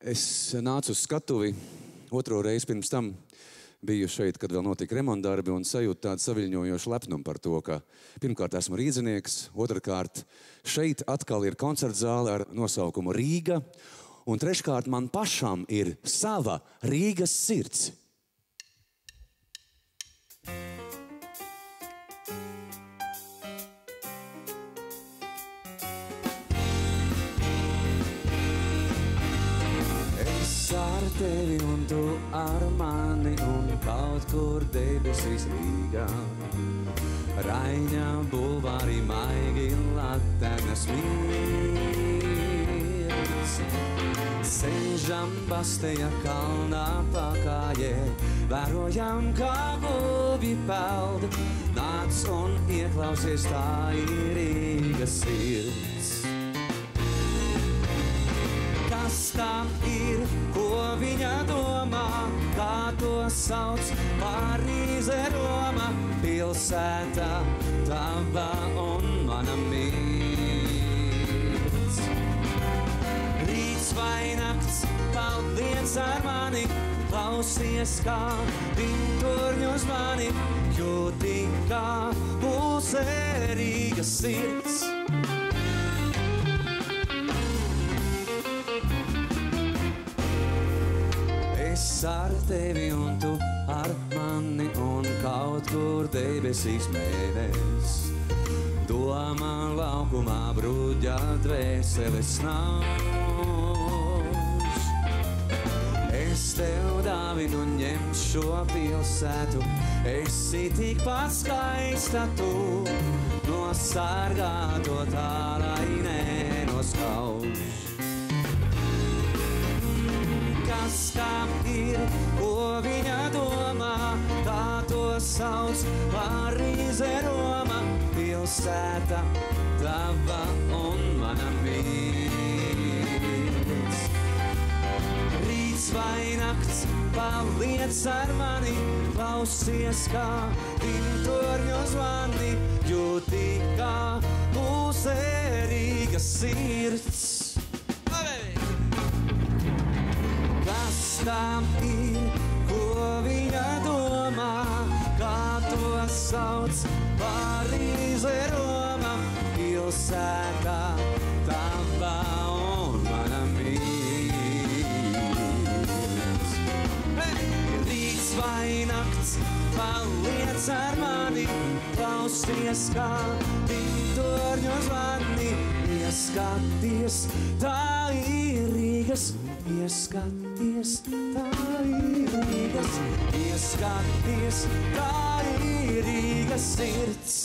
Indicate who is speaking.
Speaker 1: Es nācu uz skatuvi otro reizi pirms tam. Biju šeit, kad vēl notika remontdarbi, un sajūtu tādu saviņojošu lepnumu par to, ka pirmkārt esmu rīznieks, otrkārt šeit atkal ir koncerta zāle ar nosaukumu Rīga, un treškārt man pašam ir sava Rīgas sirds. Tevi un tu ar mani un kaut kur debesīs Rīgā. Raņā bulvārī maigi latenas mīts. Sēžam Basteja kalnā pakājē, vērojam, kā gulbi peld. Nāc un ieklausies, tā ir Rīgas sirds. Sauc Parīze, Roma, pilsēta, tava un mana mīts. Rīts vai nakts, paldies ar mani, klausies, kā pinturņos mani, jūti, kā pulsē Rīgas sirds. Es ar tevi un tu ar mani un kaut kur debesīs mēnesis. Domā laukumā bruģā dvēseles nauž. Es tev dāvinu ņem šo pilsētu, esi tikpat skaista tu, nosargāto tā, lai nenoskauž ko viņa domā, kā to sauc Parīze, Roma, pilsēta, tava un mana mīts. Rīts vai nakts, paliec ar mani, klausies, kā pintorņos zvani, jūti, kā Ir, ko viņa domā, kā to sauc Parīze, Roma, pilsēta, tava un mana mīts. Rīts vai nakts, paliec ar mani, klausies, kā pintorņos zvani, ieskaties, tā ir Rīgas, Ieskaties, tā ir Rīgas, ieskaties, tā ir Rīgas sirds.